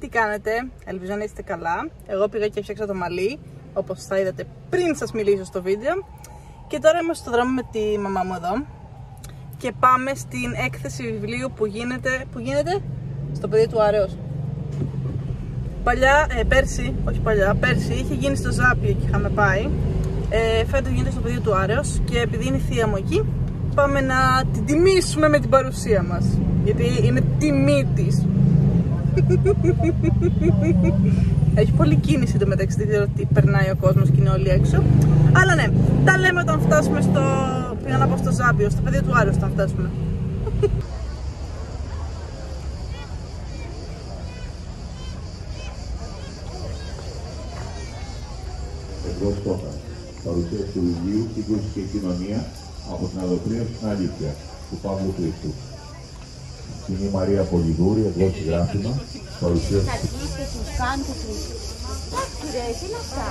Τι κάνετε, ελπίζω να είστε καλά. Εγώ πήγα και έφτιαξα το μαλλί, όπως θα είδατε πριν σας μιλήσω στο βίντεο. Και τώρα είμαι στο δρόμο με τη μαμά μου εδώ. Και πάμε στην έκθεση βιβλίου που γίνεται, που γίνεται στο παιδί του Άρεος. Παλιά, ε, πέρσι, όχι παλιά, πέρσι είχε γίνει στο Ζάπιο και είχαμε πάει. Ε, φέτος γίνεται στο παιδί του Άρεος και επειδή είναι η θεία μου εκεί, πάμε να την τιμήσουμε με την παρουσία μας. Γιατί είναι τιμή της. Έχει πολλή κίνηση το μεταξύ, δεν ξέρω τι περνάει ο κόσμος και είναι όλοι έξω. Αλλά ναι, τα λέμε όταν φτάσουμε στο, πήγα να πω στο Ζάπιο, στο παιδί του Άρεος όταν φτάσουμε. Εδώ στόχα. Παρουσίαση του βιβλίου Σύγκρουση και Κοινωνία από την Αδοπρία στην Αλήθεια του Παύλου Χρήστου. Είναι η Μαρία Πολυδούρη, εδώ στη γράφημα. Παρουσίαση του Αρχίστε τους κάντε τους. Εντάξει ρε, τι είναι αυτά;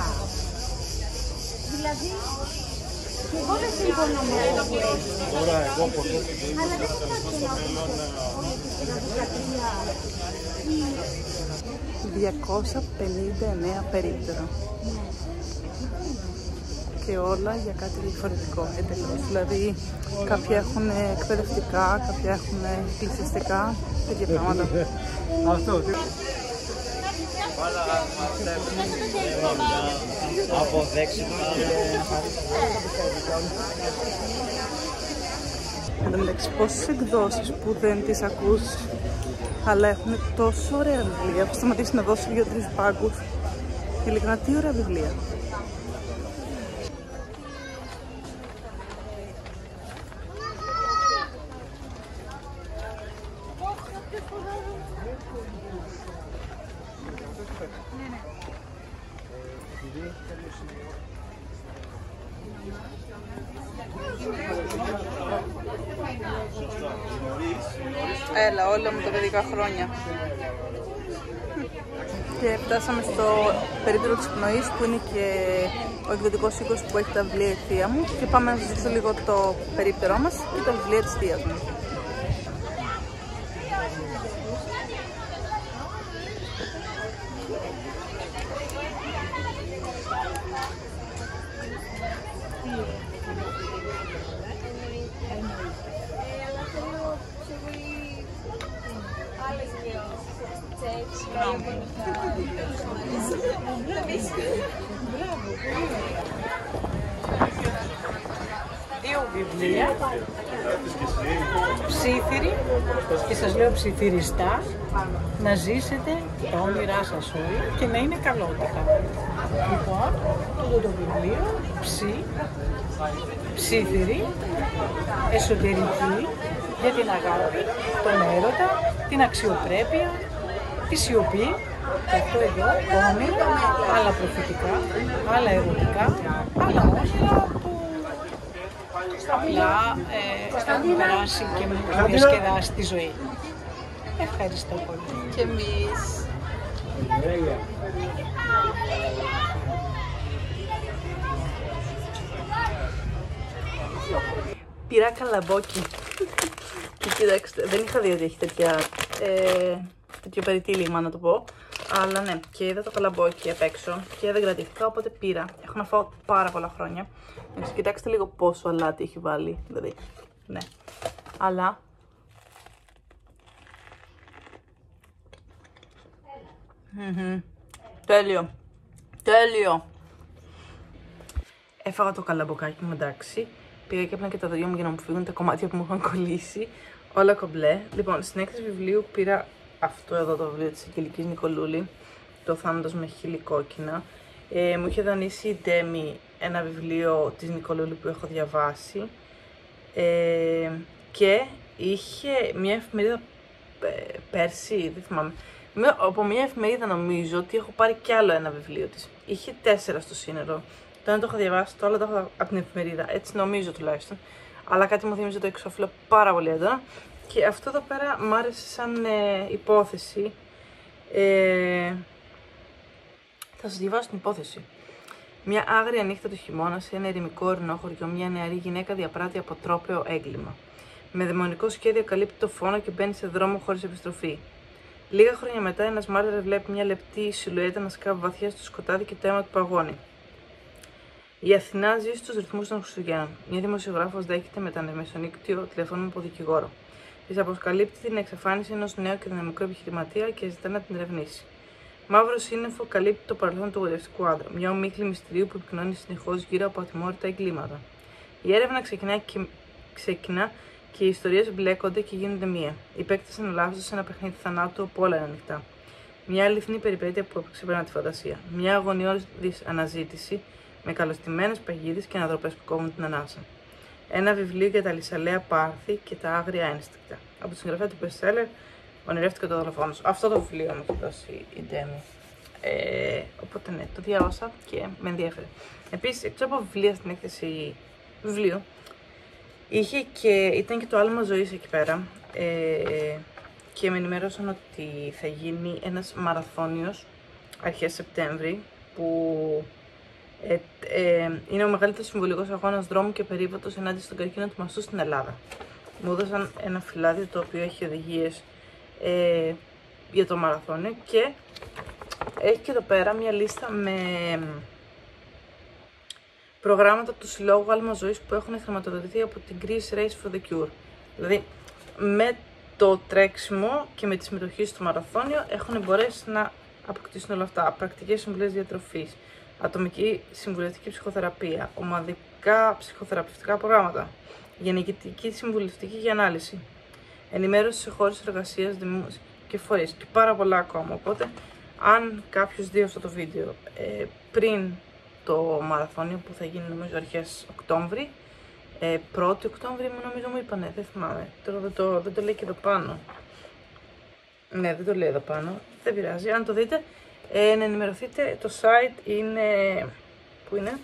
Δηλαδή, και εγώ δεν συμφωνώ με αυτό που έγινε. Τώρα εγώ από εδώ την Αλλά δεν υπάρχει να όλη τη συναδικατρία. 259 περίπτερο. Και όλα για κάτι διαφορετικό εντελώς. Δηλαδή, κάποια έχουν εκπαιδευτικά, κάποια έχουν πληθυστικά, τέτοια πράγματα. Αυτό. Από δέξιμα. Εν τω μεταξύ, πόσες εκδόσεις που δεν τις ακούς, αλλά έχουν τόσο ωραία βιβλία. Έχω σταματήσει να δώσω δύο-τρεις πάγκους. Ειλικρινά, τι ωραία βιβλία. Έλα, όλα μου τα παιδικά χρόνια. Και φτάσαμε στο περίπτερο της πνοής που είναι και ο εκδοτικός οίκος που έχει τα βιβλία η θεία μου και πάμε να σας δείξω λίγο το περίπτερό μας και τα βιβλία της θείας μου. Δύο βιβλία, ψήθυροι και σας λέω ψιθυριστά, να ζήσετε τα όνειρά σας όλοι και να είναι καλότικα. Λοιπόν, αυτό το βιβλίο, ψι, ψήθυρη, εσωτερική, για την αγάπη, τον έρωτα, την αξιοπρέπεια, της σιωπή, και αυτό εδώ, όνειρα, άλλα προφητικά, άλλα ερωτικά, άλλα όνειρα που απλά ε, έχουν περάσει και μου έχουν διασκεδάσει τη ζωή. Ευχαριστώ πολύ. Και εμείς. Πήρα καλαμπόκι. και κοιτάξτε, δεν είχα δει ότι έχει τέτοια, ε, τέτοιο περιτύλιγμα να το πω. Αλλά ναι, και είδα το καλαμπόκι απ' έξω και δεν κρατήθηκα, οπότε πήρα. Έχω να φάω πάρα πολλά χρόνια. Εντάξει, κοιτάξτε λίγο πόσο αλάτι έχει βάλει. Δηλαδή, ναι. Αλλά Μμμ. Τέλειο. Τέλειο. Έφαγα το καλαμποκάκι μου, εντάξει. Πήγα και έπαιρνα και τα δυο μου για να μου φύγουν τα κομμάτια που μου είχαν κολλήσει. Όλα κομπλέ. Λοιπόν, στην έκθεση βιβλίου πήρα αυτό εδώ το βιβλίο της Αγγελικής Νικολούλη. Το θάνατος με χείλη κόκκινα. Ε, μου είχε δανείσει η Ντέμι ένα βιβλίο της Νικολούλη που έχω διαβάσει. Ε, και είχε μια εφημερίδα πε- πέρσι, δεν θυμάμαι. Με- από μια εφημερίδα νομίζω ότι έχω πάρει κι άλλο ένα βιβλίο της. Είχε τέσσερα στο σύνολο. Το ένα το έχω διαβάσει, το άλλο το έχω από την εφημερίδα. Έτσι νομίζω τουλάχιστον. Αλλά κάτι μου θύμιζε το εξώφυλλο πάρα πολύ έντονα. Και αυτό εδώ πέρα μ' άρεσε σαν ε, υπόθεση. Ε, θα σας διαβάσω την υπόθεση. Μια άγρια νύχτα του χειμώνα σε ένα ερημικό ορεινό χωριό, μια νεαρή γυναίκα διαπράττει αποτρόπαιο έγκλημα. Με δαιμονικό σχέδιο καλύπτει το φόνο και μπαίνει σε δρόμο χωρίς επιστροφή. Λίγα χρόνια μετά, ένας μάρτυρας βλέπει μια λεπτή σιλουέτα να σκάβει βαθιά στο σκοτάδι και το αίμα του παγώνει. Η Αθηνά ζει στους ρυθμούς των Χριστουγέννων. Μια δημοσιογράφος δέχεται με τα μεσονύκτιο τηλεφώνημα από δικηγόρο. Της αποκαλύπτει την εξαφάνιση ενός νέου και δυναμικού επιχειρηματία και ζητά να την ερευνήσει. Μαύρο σύννεφο καλύπτει το παρελθόν του γοητευτικού άντρα, μια ομίχλη μυστηρίου που επικοινωνεί συνεχώς γύρω από ατιμόρυτα εγκλήματα. Η έρευνα ξεκινά και, ξεκινά και οι ιστορίες μπλέκονται και γίνονται μία. Οι παίκτες αναλάβουν σε ένα παιχνίδι θανάτου όπου όλα είναι ανοιχτά. Μια αληθινή περιπέτεια που ξεπερνά τη φαντασία. Μια αγωνιώδης αναζήτηση με καλωστημένε παγίδες και αναδροπέ που κόβουν την ανάσα. Ένα βιβλίο για τα λυσαλέα πάθη και τα άγρια ένστικτα. Από τη συγγραφέα του bestseller Ονειρεύτηκε το δολοφόνος. Αυτό το βιβλίο μου έχει δώσει η Ντέμι. Ε, οπότε ναι, το διάβασα και με ενδιαφέρει. Επίσης, εκτός από βιβλία στην έκθεση βιβλίου, είχε και, ήταν και το άλμα ζωής εκεί πέρα. Ε, και με ενημέρωσαν ότι θα γίνει ένας μαραθώνιος αρχές Σεπτέμβρη που ε, ε, είναι ο μεγαλύτερος συμβολικός αγώνας δρόμου και περίπατος ενάντια στον καρκίνο του μαστού στην Ελλάδα. Μου έδωσαν ένα φυλάδιο το οποίο έχει οδηγίες ε, για το μαραθώνιο και έχει και εδώ πέρα μια λίστα με προγράμματα του Συλλόγου Άλμα Ζωής που έχουν χρηματοδοτηθεί από την Greece Race for the Cure. Δηλαδή, με το τρέξιμο και με τη συμμετοχή στο μαραθώνιο έχουν μπορέσει να αποκτήσουν όλα αυτά. Πρακτικές συμβουλές διατροφής, ατομική συμβουλευτική ψυχοθεραπεία, ομαδικά ψυχοθεραπευτικά προγράμματα, γενικητική συμβουλευτική για ανάλυση, ενημέρωση σε χώρες εργασίας, δημόσια και φορείς και πάρα πολλά ακόμα. Οπότε, αν κάποιος δει αυτό το βίντεο ε, πριν το μαραθώνιο που θα γίνει νομίζω αρχές Οκτώβρη, ε, 1η Οκτώβρη νομίζω μου είπανε, δεν θυμάμαι, τώρα δεν το, δεν το λέει και εδώ πάνω. Ναι, δεν το λέει εδώ πάνω, δεν πειράζει, αν το δείτε, ε, να ενημερωθείτε, το site είναι, πού είναι,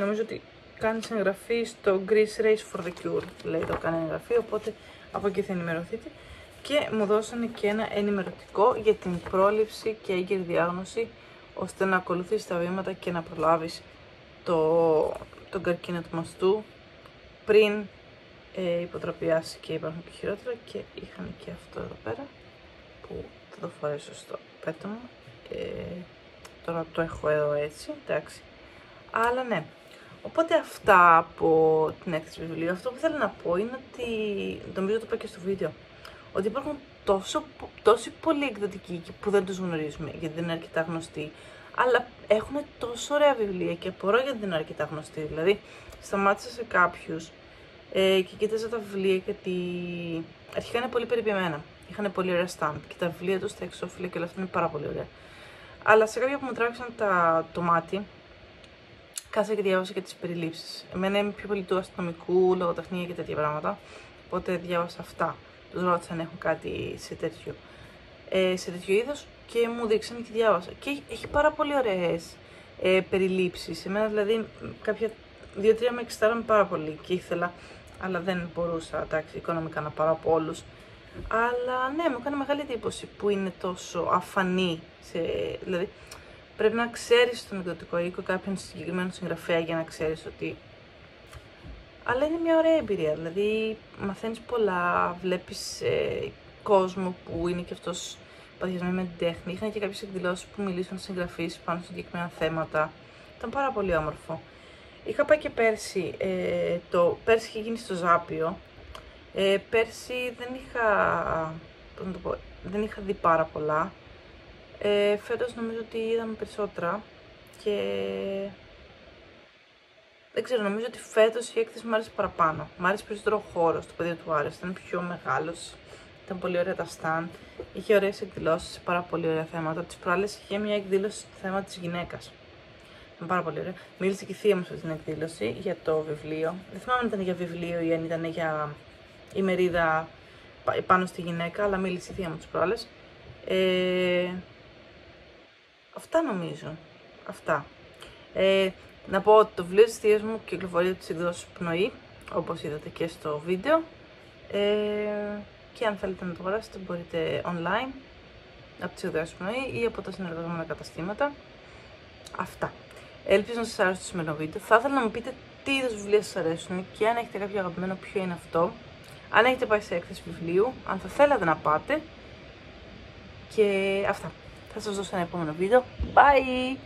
νομίζω ότι κάνεις εγγραφή στο Greece Race for the Cure, λέει το κάνει εγγραφή, οπότε από εκεί θα ενημερωθείτε. Και μου δώσανε και ένα ενημερωτικό για την πρόληψη και έγκαιρη διάγνωση, ώστε να ακολουθήσεις τα βήματα και να προλάβεις το, τον καρκίνο του μαστού πριν ε, υποτροπιάσει και υπάρχουν και χειρότερα και είχαν και αυτό εδώ πέρα που θα το φορέσω στο πέτωμα. Ε, τώρα το έχω εδώ έτσι, εντάξει. Αλλά ναι, Οπότε αυτά από την έκθεση βιβλίου. Αυτό που θέλω να πω είναι ότι, νομίζω το είπα και στο βίντεο, ότι υπάρχουν τόσο, τόσοι πολλοί εκδοτικοί που δεν τους γνωρίζουμε γιατί δεν είναι αρκετά γνωστοί, αλλά έχουν τόσο ωραία βιβλία και απορώ γιατί δεν είναι αρκετά γνωστοί. Δηλαδή, σταμάτησα σε κάποιους ε, και κοίταζα τα βιβλία γιατί αρχικά είναι πολύ περιποιημένα. Είχαν πολύ ωραία stand και τα βιβλία τους στα εξώφυλλα και όλα αυτά είναι πάρα πολύ ωραία. Αλλά σε κάποια που μου τράβηξαν τα, το μάτι, Κάσα και διάβασα και τις περιλήψεις. Εμένα είμαι πιο πολύ του αστυνομικού, λογοτεχνία και τέτοια πράγματα. Οπότε διάβασα αυτά. Τους ρώτησα αν έχουν κάτι σε τέτοιο, ε, σε τέτοιο είδος και μου δείξαν και διάβασα. Και έχει πάρα πολύ ωραίες ε, περιλήψεις. Εμένα δηλαδή κάποια δύο-τρία με εξετάραμε πάρα πολύ και ήθελα, αλλά δεν μπορούσα εντάξει, οικονομικά να πάρω από όλους. Αλλά ναι, μου έκανε μεγάλη εντύπωση που είναι τόσο αφανή. Σε, δηλαδή, πρέπει να ξέρεις τον εκδοτικό οίκο κάποιον συγκεκριμένο συγγραφέα για να ξέρεις ότι... Αλλά είναι μια ωραία εμπειρία, δηλαδή μαθαίνεις πολλά, βλέπεις ε, κόσμο που είναι και αυτός παθιασμένος με την τέχνη. Είχαν και κάποιες εκδηλώσεις που μιλήσαν συγγραφείς πάνω σε συγκεκριμένα θέματα. Ήταν πάρα πολύ όμορφο. Είχα πάει και πέρσι, ε, το, πέρσι είχε γίνει στο Ζάπιο. Ε, πέρσι δεν είχα, πώς να το πω, δεν είχα δει πάρα πολλά. Ε, φέτος νομίζω ότι είδαμε περισσότερα και δεν ξέρω, νομίζω ότι φέτος η έκθεση μου άρεσε παραπάνω. Μ' άρεσε περισσότερο ο χώρος, το παιδί του άρεσε, ήταν πιο μεγάλος, ήταν πολύ ωραία τα stand, είχε ωραίες εκδηλώσεις σε πάρα πολύ ωραία θέματα. Από τις προάλλες είχε μια εκδήλωση στο θέμα της γυναίκας. Ήταν πάρα πολύ ωραία. Μίλησε και η θεία μου στην εκδήλωση για το βιβλίο. Δεν θυμάμαι αν ήταν για βιβλίο ή αν ήταν για ημερίδα πάνω στη γυναίκα, αλλά μίλησε η θεία μου τις προάλλες. Ε, Αυτά νομίζω. Αυτά. Ε, να πω ότι το βιβλίο της θείας μου κυκλοφορεί τις εκδόσεις πνοή, όπως είδατε και στο βίντεο. Ε, και αν θέλετε να το αγοράσετε μπορείτε online από τις εκδόσεις πνοή ή από τα συνεργαζόμενα καταστήματα. Αυτά. Ελπίζω να σας άρεσε το σημερινό βίντεο. Θα ήθελα να μου πείτε τι είδους βιβλία σας αρέσουν και αν έχετε κάποιο αγαπημένο ποιο είναι αυτό αν έχετε πάει σε έκθεση βιβλίου, αν θα θέλατε να πάτε. Και αυτά. Θα σας δώσω ένα επόμενο βίντεο. Bye!